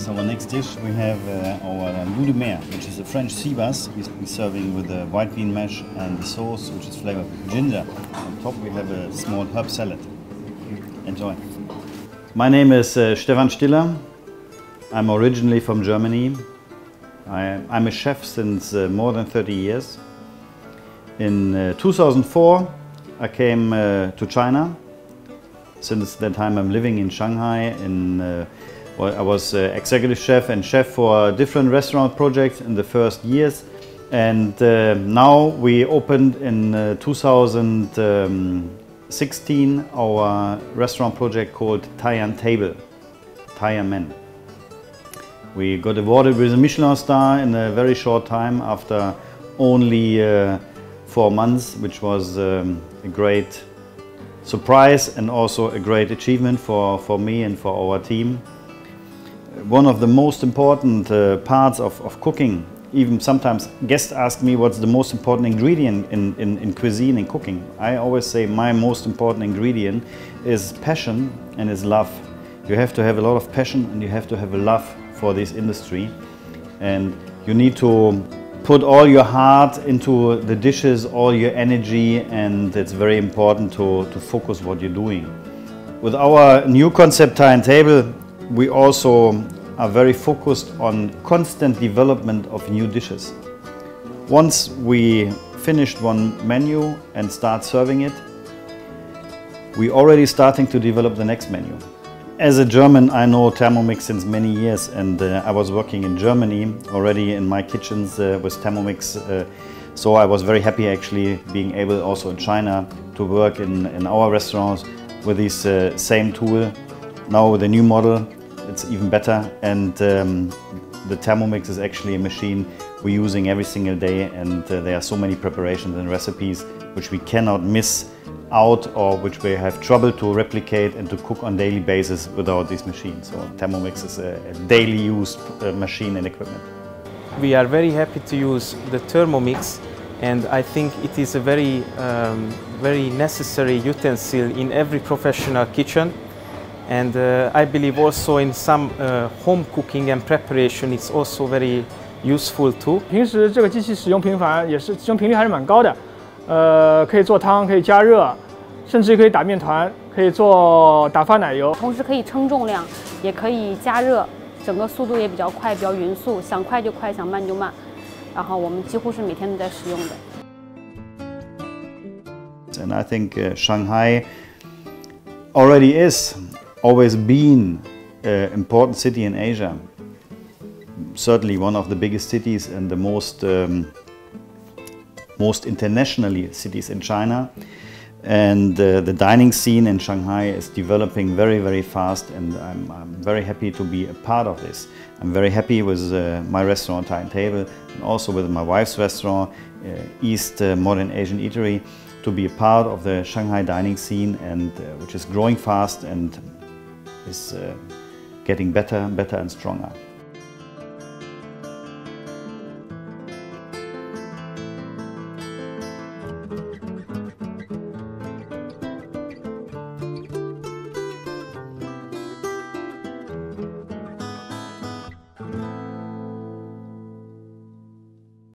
So our next dish we have uh, our loup de mer, which is a French sea bass. We're serving with a white bean mash and the sauce, which is flavored with ginger. On top we have a small herb salad. Enjoy. My name is uh, Stefan Stiller. I'm originally from Germany. I, I'm a chef since uh, more than 30 years. In uh, 2004 I came uh, to China. Since that time I'm living in Shanghai in uh, well, I was uh, executive chef and chef for different restaurant projects in the first years. And uh, now we opened in uh, 2016 our restaurant project called Taian Table, Taian Men. We got awarded with a Michelin star in a very short time after only uh, four months, which was um, a great surprise and also a great achievement for, for me and for our team one of the most important uh, parts of, of cooking. Even sometimes guests ask me what's the most important ingredient in, in, in cuisine and cooking. I always say my most important ingredient is passion and is love. You have to have a lot of passion and you have to have a love for this industry. And you need to put all your heart into the dishes, all your energy, and it's very important to, to focus what you're doing. With our new concept Taian Table, we also are very focused on constant development of new dishes. Once we finished one menu and start serving it, we already starting to develop the next menu. As a German, I know Thermomix since many years and uh, I was working in Germany already in my kitchens uh, with Thermomix. Uh, so I was very happy actually being able also in China to work in, in our restaurants with this uh, same tool. Now with the new model, it's even better and um, the Thermomix is actually a machine we're using every single day and uh, there are so many preparations and recipes which we cannot miss out or which we have trouble to replicate and to cook on daily basis without these machines. So Thermomix is a, a daily used uh, machine and equipment. We are very happy to use the Thermomix and I think it is a very, um, very necessary utensil in every professional kitchen and uh, I believe also in some uh, home cooking and preparation it's also very useful too. 平时这个机器使用频繁，也是使用频率还是蛮高的。呃，可以做汤，可以加热，甚至可以打面团，可以做打发奶油。同时可以称重量，也可以加热，整个速度也比较快，比较匀速，想快就快，想慢就慢。然后我们几乎是每天都在使用的。And I think uh, Shanghai already is always been an important city in Asia. Certainly one of the biggest cities and the most, um, most internationally cities in China. And uh, the dining scene in Shanghai is developing very, very fast and I'm, I'm, very happy to be a part of this. I'm very happy with uh, my restaurant Taian Table and also with my wife's restaurant, uh, East uh, Modern Asian Eatery, to be a part of the Shanghai dining scene and uh, which is growing fast and is uh, getting better, and better and stronger.